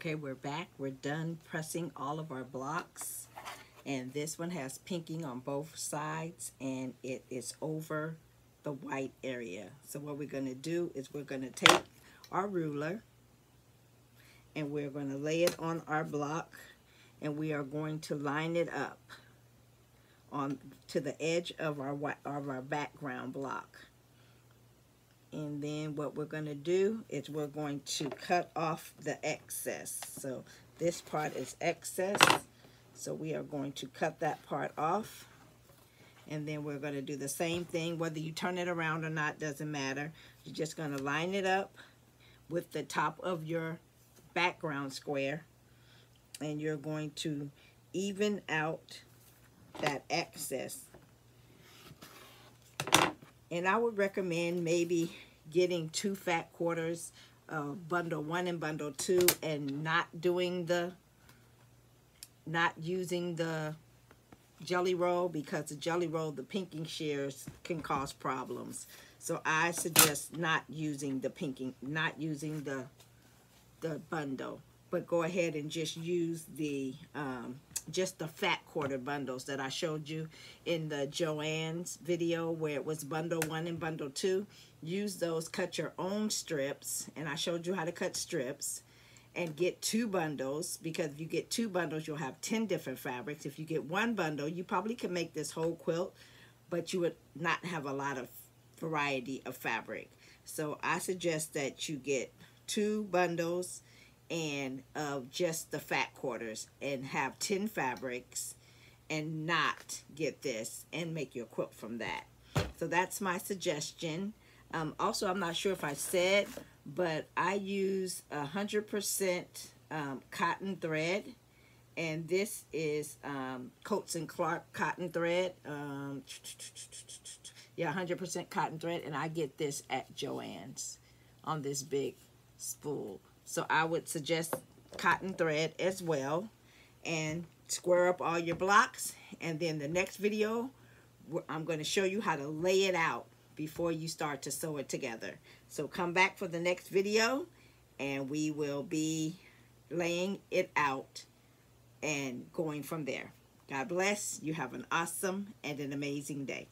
Okay, we're back. We're done pressing all of our blocks. And this one has pinking on both sides and it is over the white area. So what we're going to do is we're going to take our ruler and we're going to lay it on our block and we are going to line it up on to the edge of our of our background block. And then what we're going to do is we're going to cut off the excess. So this part is excess. So we are going to cut that part off. And then we're going to do the same thing. Whether you turn it around or not doesn't matter. You're just going to line it up with the top of your background square. And you're going to even out that excess and I would recommend maybe getting two fat quarters of bundle one and bundle two and not doing the, not using the jelly roll because the jelly roll, the pinking shears can cause problems. So I suggest not using the pinking, not using the, the bundle, but go ahead and just use the um, just the fat quarter bundles that I showed you in the Joann's video where it was bundle one and bundle two. Use those, cut your own strips, and I showed you how to cut strips and get two bundles because if you get two bundles, you'll have 10 different fabrics. If you get one bundle, you probably can make this whole quilt, but you would not have a lot of variety of fabric. So I suggest that you get two bundles and of just the fat quarters and have 10 fabrics and not get this and make your quilt from that. So that's my suggestion. Um, also, I'm not sure if I said, but I use 100% um, cotton thread. And this is um, Coats and Clark cotton thread. Um, yeah, 100% cotton thread. And I get this at Joann's on this big spool. So I would suggest cotton thread as well. And square up all your blocks. And then the next video, I'm going to show you how to lay it out before you start to sew it together. So come back for the next video and we will be laying it out and going from there. God bless. You have an awesome and an amazing day.